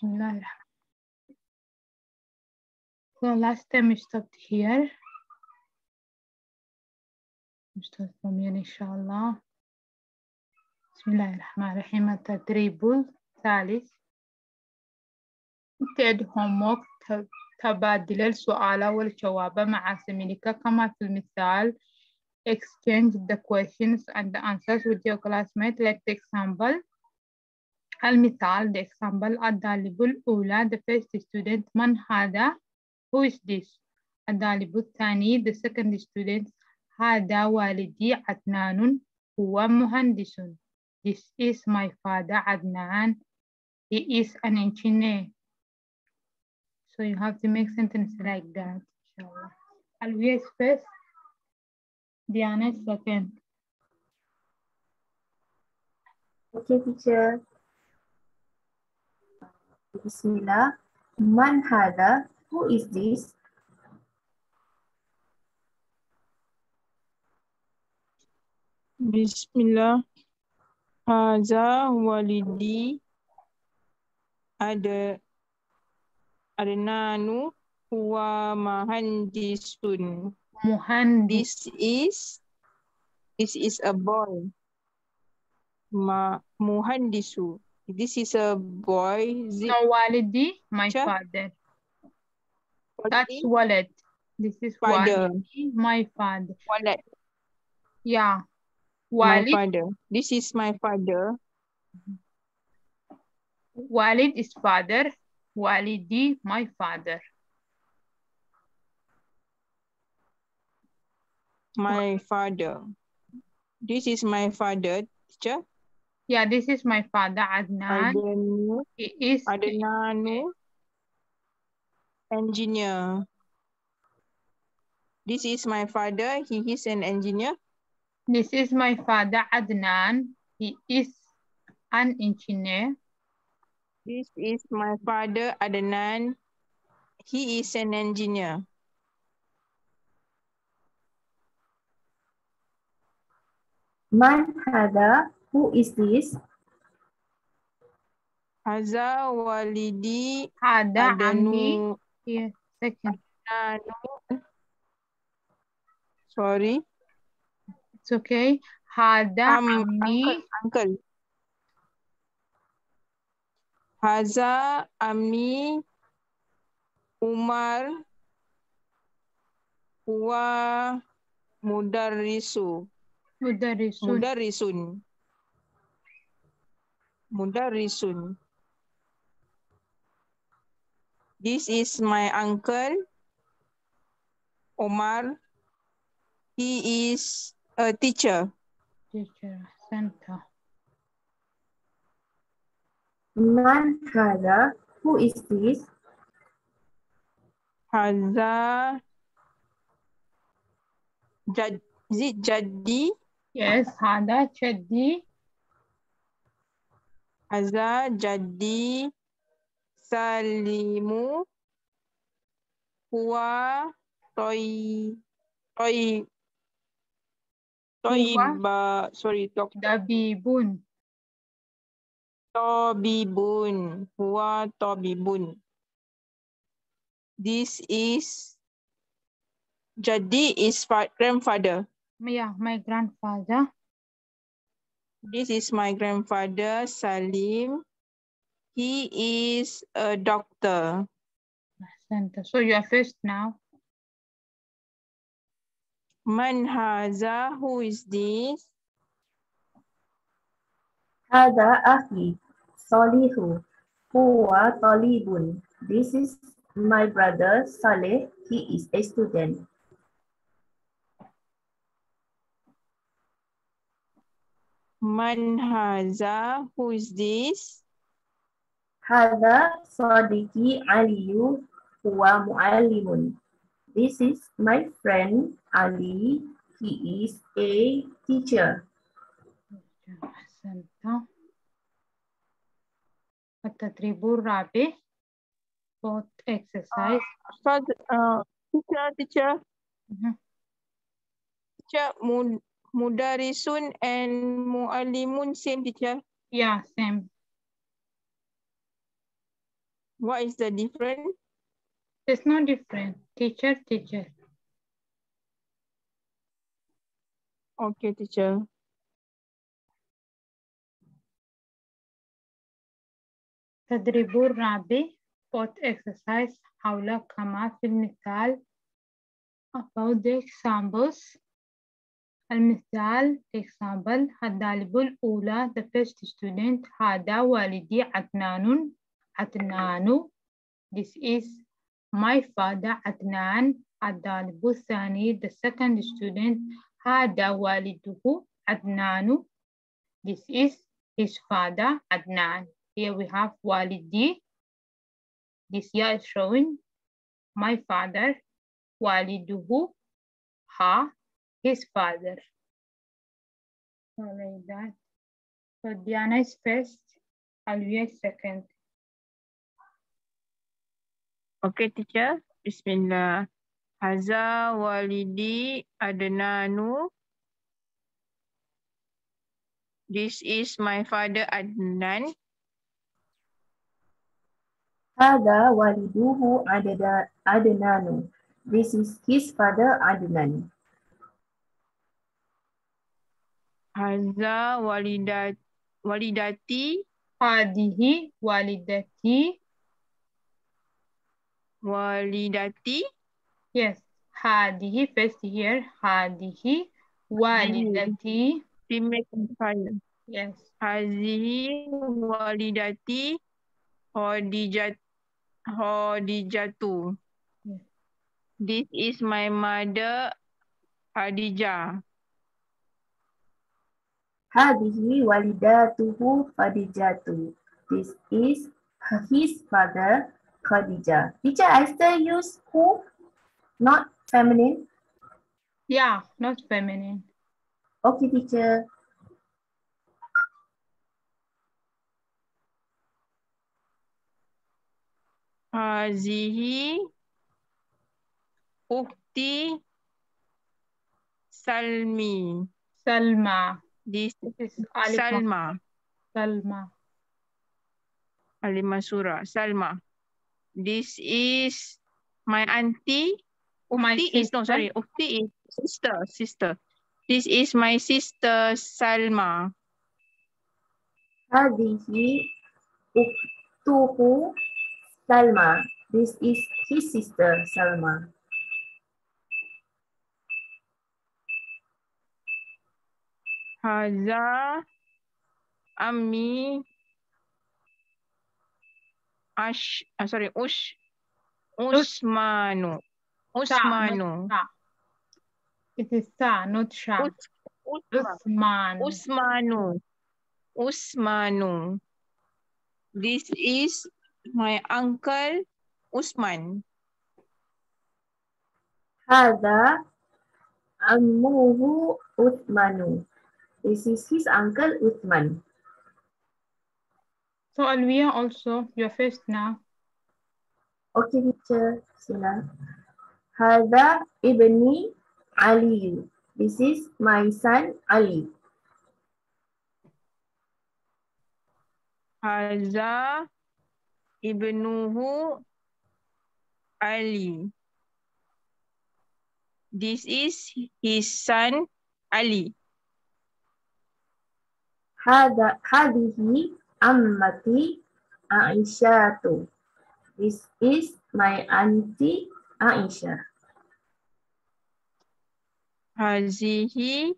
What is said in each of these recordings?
Bismillah. So last time we stopped here. We start from here inshallah. بسم الله الرحمن الرحيم التدريب الثالث ابتعد homework تبادل السؤال والجواب مع زميلك كما في المثال exchange the questions and the answers with your classmate let the example المثال the example الطالب الأولى the first student من هذا who is this الطالب الثاني the second student هذا والدي عدنان هو مهندس This is my father Adnan. He is an engineer. So you have to make sentence like that. Inshallah. Alvia is first. Diana is second. Okay, teacher. Bismillah. Man hada? Who is this? Bismillah. Haza walidi ada Adnanu huwa mahandisun. Muhandis. This is this is a boy. Ma muhandisu. This is a boy. No, walidi, my father. That's walid. This is Father. walidi, my father. Wallet. Yeah. My father. This is my father. walid is father. Walidi, my father. My father. This is my father. Teacher. Yeah, this is my father, Adnan. Adnanu. He is Adnanu. Engineer. This is my father. He is an engineer. This is my father, Adnan. He is an engineer. This is my father, Adnan. He is an engineer. Man hada? Who is this? Haza walidi Hada adanu Here, second. adnanu. Sorry. It's okay. Hada Um, Ami. uncle, uncle. Haza Ami Umar Huwa Mudarrisu. Mudarisun. Mudarrisun. Mudarrisun. This is my uncle, Omar. He is a teacher. Teacher, center. Man hada? Who is this? Haza Jad, is it Jadi? Yes, Hada Chaddi. Haza Jadi Salimu Huwa Toy Toy Toiba sorry Tok Dabibun. Tobibun Huwa Tobibun This is Jadi is fa- grandfather. Yeah, my grandfather. This is my grandfather Salim. He is a doctor. Center. So you are first now. Man haza? Who is this? Hada akhi. Solihu. Huwa talibun. This is my brother Saleh. He is a student. Man haza? Who is this? Hada Sadiqi Aliyu huwa muallimun. This is my friend Ali. He is a teacher. Center. التدريب الرابع both exercise. Ustaz, uh, teacher, teacher, Mhm. teacher, mud, mudarisun and muallimun same teacher. Yeah, same. What is the difference? It's not different. Teacher, teacher. Okay, teacher. تدريب الرابع Fourth exercise حول كما في المثال about the examples المثال example الطالبة الأولى the first student هذا والدي عدنان عدنان this is my father عدنان الطالب الثاني the second student هذا والده عدنان this is his father عدنان here we have walidi this year is showing my father waliduhu ha his father. So like that. So Diana is first, Alvia is second. Okay, teacher. Bismillah. Haza walidi adnanu. This is my father Adnan. Hada waliduhu adnanu. This is his father Adnan. Haza walidat, walidati. Hadihi walidati. Walidati. Yes. Hadihi, first here. Hadihi walidati. Female. Yes. Hazihi walidati hodijat, hodijatu. Yes. This is my mother Hadijah. Hadihi walidatuhu Khadijatu. This is his father Khadijah. Teacher, I still use who? Not feminine? Yeah, not feminine. Okay, teacher. Hadihi ukti salmi. Salma. This, this is Alima. Salma. Salma. Alima Surah. Salma. This is my auntie. Oh, my auntie is, no, sorry. Ufti is sister, sister. This is my sister Salma. Hadihi Uktuhu Salma. This is his sister Salma. Haza Ami Ash uh, sorry Ush Usmanu Usmanu It is Sa not Sha. Us, Usman Usmanu Usmanu This is my uncle Usman. Haza Amuhu Usmanu. This is his uncle Uthman. So Alvia also, you're first now. Okay, teacher. Sila. Hada ibni Ali. This is my son Ali. Haza ibnuhu Ali. This is his son Ali. Hada hadihi ammati Aisyatu. This is my auntie Aisyah. Hazihi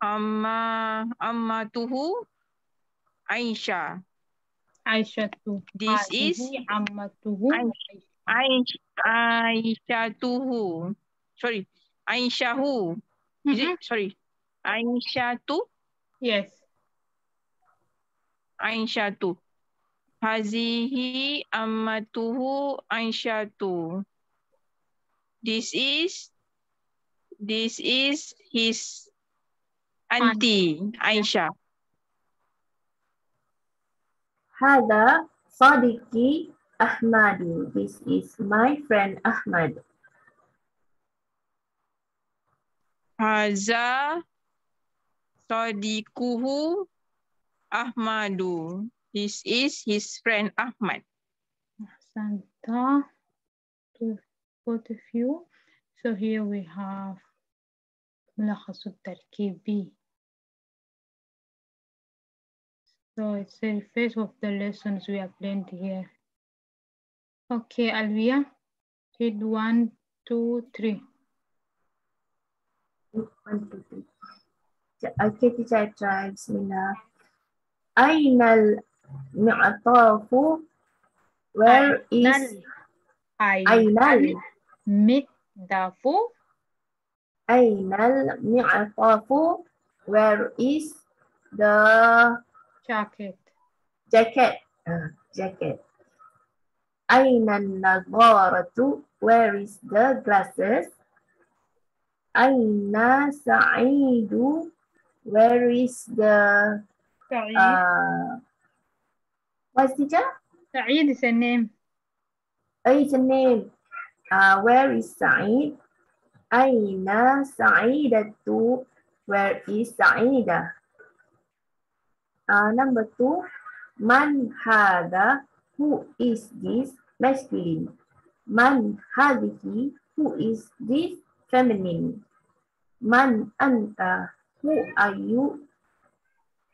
amma ammatuhu Aisha. Aisha too. This is Ammatuhu. Aisha. Aish, Aishatuhu. Sorry. Aishahu. Is Mhm. it? Sorry. Aishatu. Yes. Aishatu. Hazihi ammatuhu Aishatu. This is this is his auntie Aisha. Hada Sadiqi Ahmadu. This is my friend Ahmad. Haza Sadiquhu Ahmadu. This is his friend Ahmad. Santa to both of you. So here we have ملخص التركيبي. So it's the face of the lessons we have learned here. Okay, Alvia, read one, two, three. One, two, three. Ketichite tribes nila. Aynal mi'atafu. Where Aynal. is Aynal mitdafu Aynal where is the jacket. Jacket. Uh, jacket. Aynan nagaratu where is the glasses? Aina sa'idu where is the Uh, what's teacher? Saeed is a name. Oh, it's a name. Uh, where is Saeed? Aina Saeedatu. Where is Saeeda? Uh, number two, Man hada, who is this? Masculine. Man hadihi, who is this? Feminine. Man anta, who are you?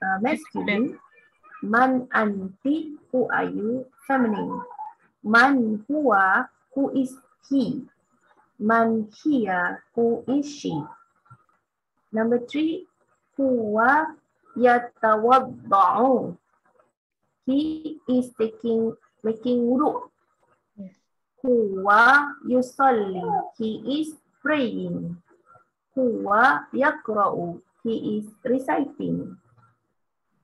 Uh, masculine. Man anti. Who are you? Feminine. Man huwa. Who is he? Man hiya. Who is she? Number three. Huwa yatawadda'u. He is taking, making wudu. Huwa yusalli. He is praying. Huwa yakra'u he is reciting.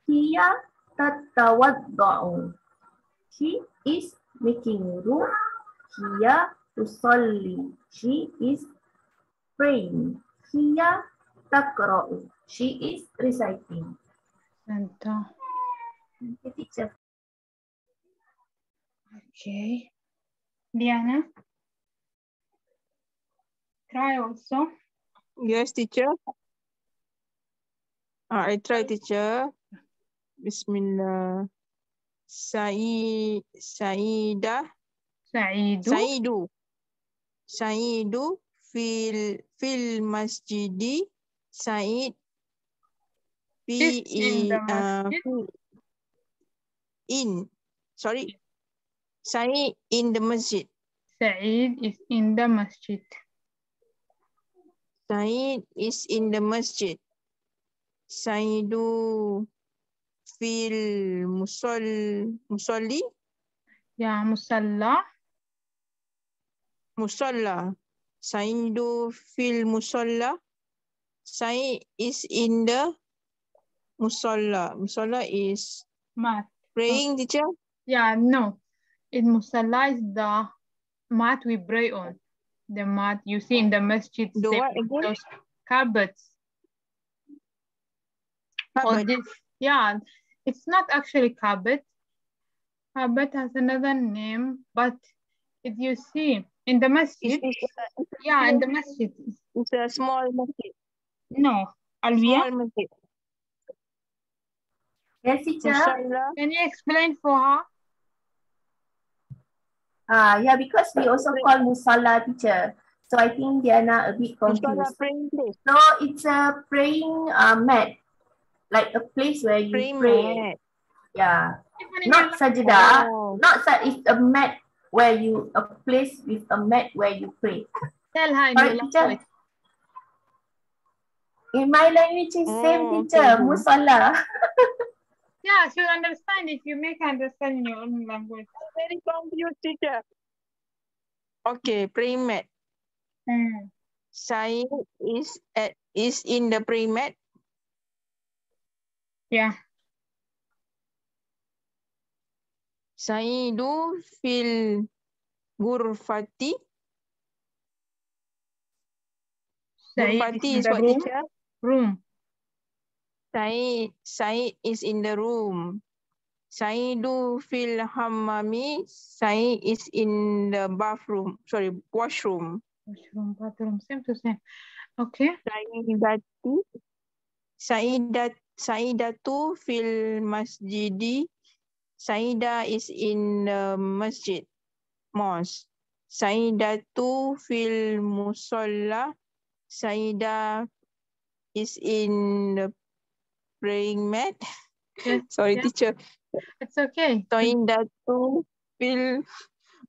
Hiya tatawadda'u. She is making wudu. Hiya tusalli. She is praying. Hiya takra'u. She is reciting. Santa. Okay, teacher. Okay. Diana. Try also. Yes, teacher. Ah, I try teacher. Bismillah. Saidah. Saidu. Saidu. Saidu fil fil masjidi Said fi in, uh, in sorry Said in the masjid Said is in the masjid Said is in the masjid Saidu fil musol musolli? Ya, musalla. Musalla. Saidu fil musalla. Sain is in the musalla. Musalla is mat. Praying, oh. teacher? Yeah, no. It musalla is the mat we pray on. The mat you see in the masjid. The what? Those carpets. Or this, yeah, it's not actually carpet. Carpet has another name, but if you see in the masjid, it's, a, yeah, in the masjid, it's a small masjid. no. Alvia, Small masjid. Yes, teacher. Can you explain for her? Ah, yeah, because we also call musalla teacher. So I think Diana a bit confused. So it's a praying uh, mat, like a place where you Praying pray. Yeah, not your sajda. Oh. Not sa. It's a mat where you a place with a mat where you pray. tell her in Right, your language. In my language, it's same Oh, teacher. okay. Musalla. Yeah, she'll understand if you make her understand in your own language. Very confused teacher. Okay, praying mat. Hmm. Said is at is in the praying Yeah. Saidu fil gurfati. Said Gurfati is what room. teacher? Room. Said Said is in the room. Saidu fil hammami. Said is in the bathroom. Sorry, washroom. Washroom, bathroom, same to same. Okay. Saidati. Saidat Saidatu fil masjidi. Saida is in the masjid. mosque. Saidatu fil musalla. Saida is in the praying mat. Yes, Sorry, yeah. teacher. It's okay. Saidatu fil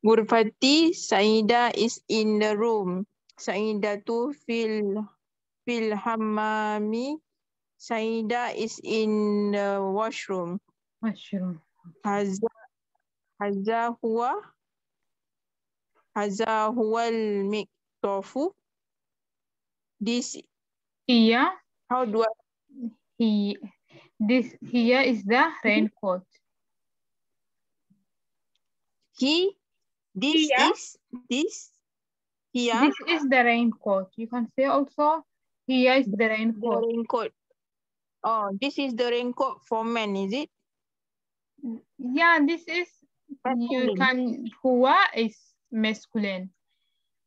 gurfati. Saida is in the room. Saidatu fil fil hammami. Saida is in the washroom. Mushroom. Haza Haza huwa Haza huwa al-miktofu. This Here, how do I he, this here is the raincoat. he this Here. is this here This is the raincoat. You can say also, here is the the raincoat. Oh, this is the raincoat for men, is it? Yeah, this is, you can, huwa is masculine.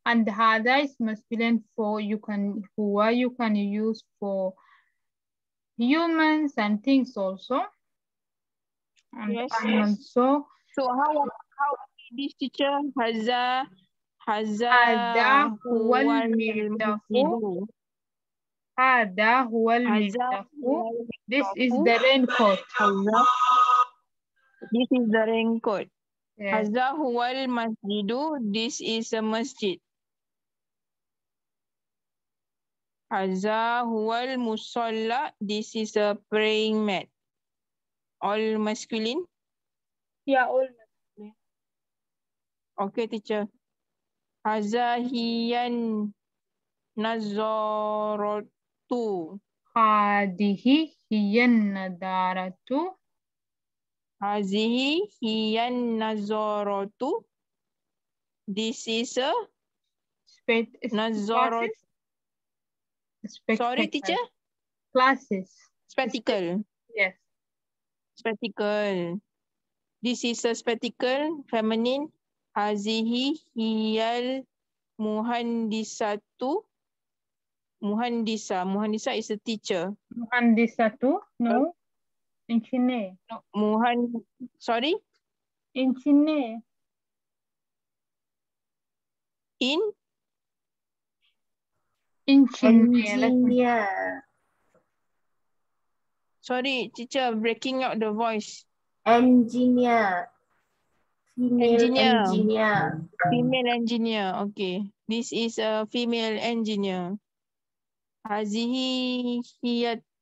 And hada is masculine for, you can, huwa you can use for humans and things also. And, Yes, yes. also, So how how this teacher Haza Haza Hadha huwa huwa al-miktafu. al-masjidu. Hada Haza al-miktafu. huwa This is the raincoat. This is the raincoat. Haza huwa al-masjidu. This is a masjid. Haza huwa al-musalla. This is a praying mat. All masculine. Yeah, all Okay, teacher. Haza hiyan tu. Hadihi hiyan nadaratu. Hazihi hiyan nazaratu. This is a nazarat sorry teacher? Classes. Spectacle. Yes. Spectacle. This is a spectacle feminine. Hazihi hiyal muhandisatu. Muhandisa. Ah. Muhandisa ah is a teacher. Muhandisa tu? No. Engineer. No. Muhan. Sorry. Engineer. In. Engineer. Sorry, teacher, breaking out the voice. Engineer. Female engineer. engineer. Female engineer. Okay. This is a female engineer. هذه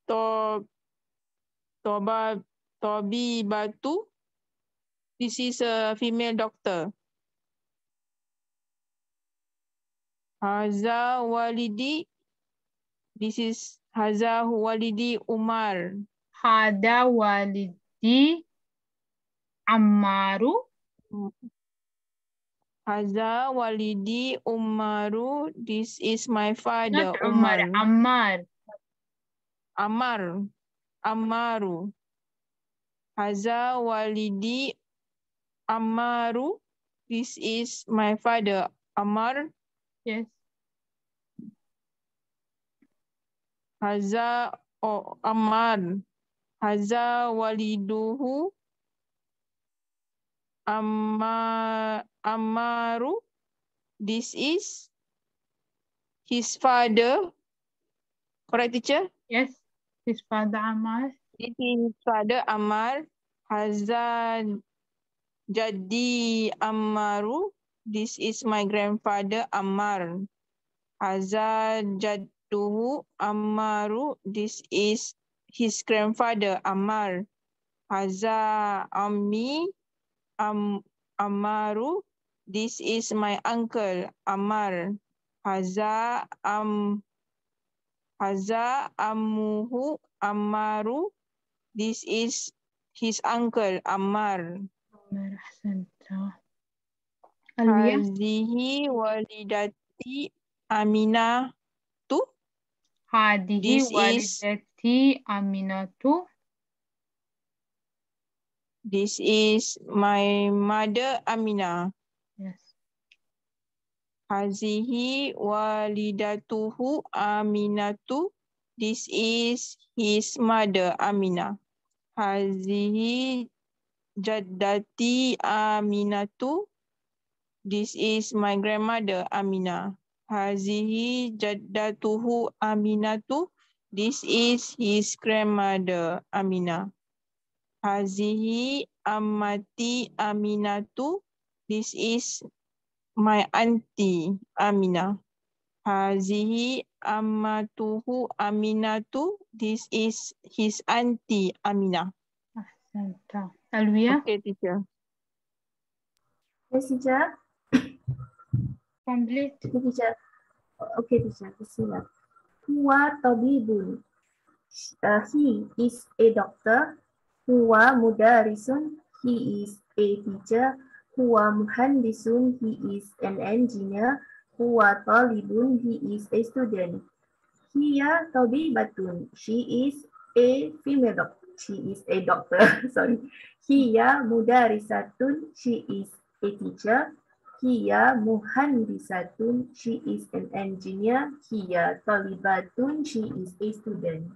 to, toba, tobi batu. This is a female doctor. Haza walidi. This is Haza walidi Umar. Hada walidi Ammaru. Haza walidi Umaru. This is my father. Not Umar. Ammar. Ammar. Ammaru. Haza walidi Ammaru. This is my father. Ammar. Yes. Haza oh, Ammar. Haza waliduhu. Amaru. This is his father. Correct, teacher? Yes, his father Amar. This is his father Amar. Hazan Jadi Amaru. This is my grandfather Amar. Hazan Jaduhu Amaru. This is his grandfather Amar. Hazan Ami. Am Amaru. This is my uncle, Amar. Haza Am Haza Amuhu Amaru. This is his uncle, Amar. Amar Hazihi walidati Amina tu. Hadihi walidati Amina tu. This is my mother Amina. yes Hazihi walidatuhu Aminatu. This is his mother Amina. Hazihi jaddati Aminatu. This is my grandmother, Amina. Hazihi jaddatuhu Aminatu. This is his grandmother, Amina. Hazihi ammati Aminatu. This is my auntie Amina. Hazihi ammatuhu Aminatu. This is his auntie Amina. Ahsanta. Alvia? Okay, teacher. Yes, teacher. Complete. Okay, teacher. Okay, teacher. Bismillah. Huwa tabibun. Uh, he is a doctor. Huwa mudarisun. He is a teacher. Huwa muhandisun. He is an engineer. Huwa talibun. He is a student. Hiya tabibatun. She is a female doctor. She is a doctor. Sorry. Hiya mudarisatun. She is a teacher. Hiya muhandisatun. She is an engineer. Hiya talibatun. She is a student.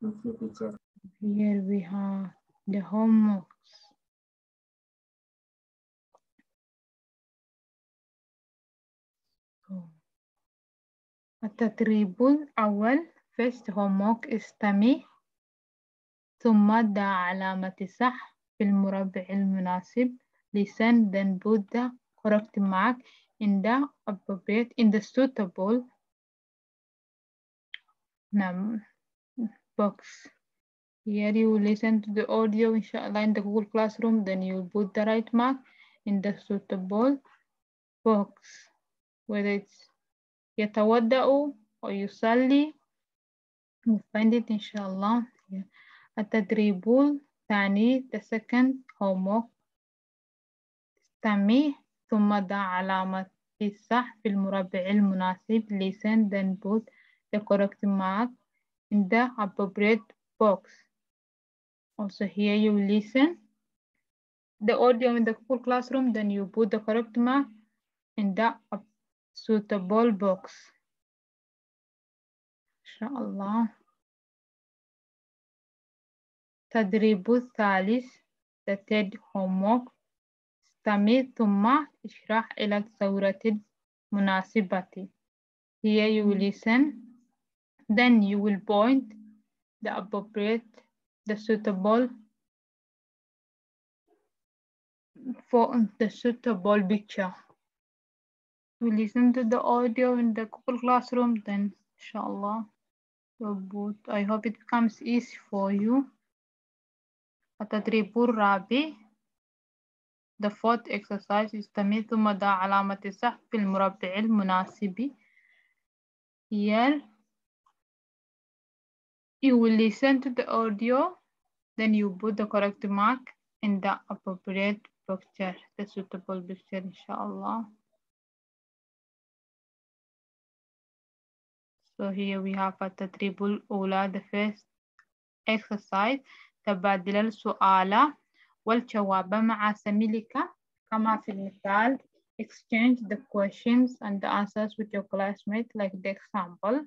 Teacher. here we have the homeworks التدريب الأول first homework استمع ثم ضع علامة صح في المربع المناسب listen then put the correct mark in the appropriate in the suitable num box here you listen to the audio inshallah in the Google Classroom then you put the right mark in the suitable box whether it's يتودأ or يصلي you find it inshallah here. التدريب الثاني the second homework استمع ثم ضع علامة الصح في المربع المناسب listen then put the correct mark in the appropriate box also here you listen the audio in the Google Classroom then you put the correct mark in the ap- suitable box inshallah تدريب الثالث the third homework استمع ثم اشرح إلى الصورة المناسبة here you will listen then you will point the appropriate the suitable for the suitable picture we listen to the audio in the Google Classroom then inshallah so both I hope it becomes easy for you التدريب الرابع The fourth exercise استمع ثم ضع علامة الصح في المربع المناسب Here you will listen to the audio then you put the correct mark in the appropriate picture the suitable picture inshallah So here we have التدريب الأولى the first exercise تبادل السؤال والجواب مع زميلك كما في المثال exchange the questions and the answers with your classmate like the example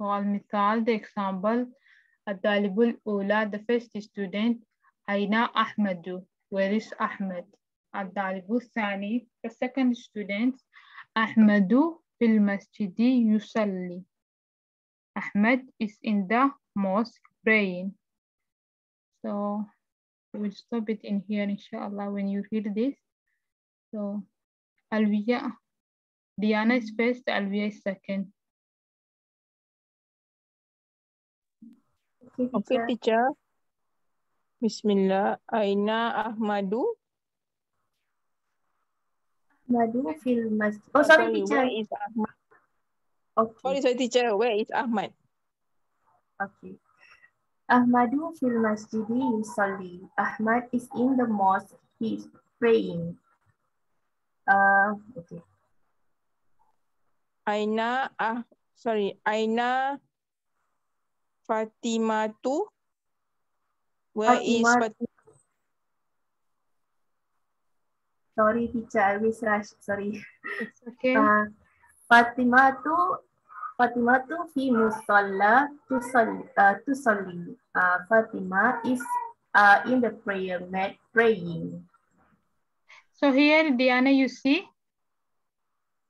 so المثال the example الطالب الأولى the first student أين أحمد where is أحمد الطالب الثاني the second student أحمد في المسجد يصلي Ahmed is in the mosque praying. So we'll stop it in here, inshallah, when you read this. So Alvia, Diana is first, Alvia is second. Okay, Okay, teacher. teacher. Bismillah. Aina Ahmadu. Madu fil masjid. Oh, sorry, teacher. Where is Ahmad? Okay. Sorry, sorry, teacher. Where is Ahmad? Okay. Ahmadu fil masjidi yusalli. Ahmad is in the mosque. He's praying. Uh, okay. Aina ah sorry. Aina Fatimatu. Where is Fatimah- Fatimah? Sorry, teacher. I will rush. Sorry. It's okay. Uh, Fatimatu Fatimatu fi musalla tusalli. Uh, tusalli. Uh, Fatima is are in the prayer mat praying. So here, Diana, you see,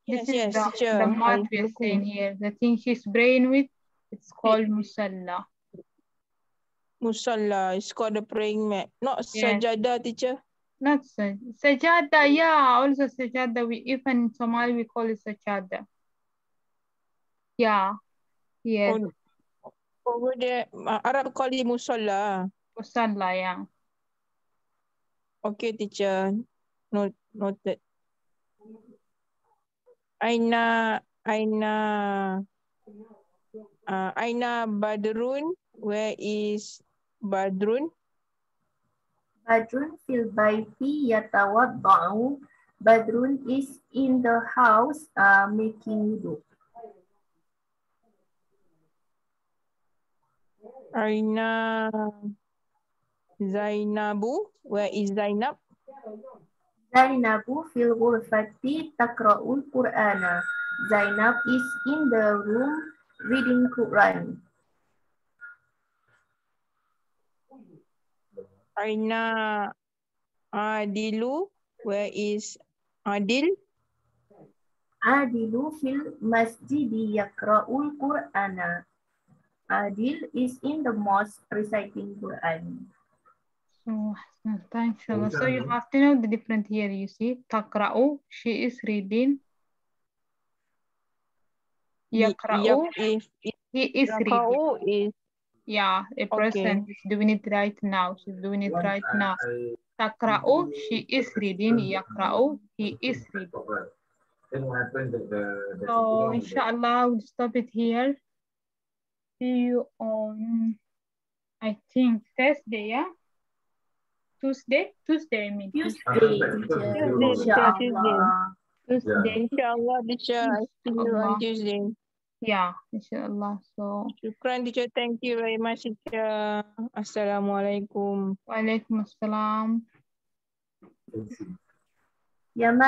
Yes, this is yes, the, teacher. the mat we are looking. saying here. The thing she's praying with, it's called musalla. Musalla It's called a praying mat. Not Yes. sajadah, teacher. Not sa- sajada, yeah, also sajada. We even in Somali we call it sajada. Yeah, yes, Oh, over there, uh, Arab call it musalla. musalla, yeah. Okay, teacher. Note, noted. Aina, Aina, uh, Aina Badrun. Where is Badrun? Badrun fil baiti yatawadda'u. Badrun is in the house uh, making wudu. Aina Zainabu. Where is Zainab? Zainabu fil ghurfati takra'ul Qur'ana. Zainab is in the room reading Quran. Aina Adilu. Where is Adil? Adilu fil masjidi yakra'ul Qur'ana. Adil is in the mosque reciting Quran. So, hmm, thanks, inshallah. So you have to know the different here, you see. Takra'u, she is reading. Yakra'u, Yap- If, if he is reading. Yakra'u is Yeah, a person is doing it right now. She's doing it right now. Takra'u, she is reading. Yakra'u, he is reading. Then what happened that the, the So, inshallah, we'll stop it here. See you on, I think, Thursday, yeah? Tuesday? Tuesday, I mean. Tuesday, Tuesday, teacher. Tuesday, Inshallah. Tuesday. inshallah, teacher. I see you on Tuesday. Yeah, inshallah. So, Shukran, teacher. Thank you very much, teacher. Assalamualaikum. Walaikum assalam. Ya,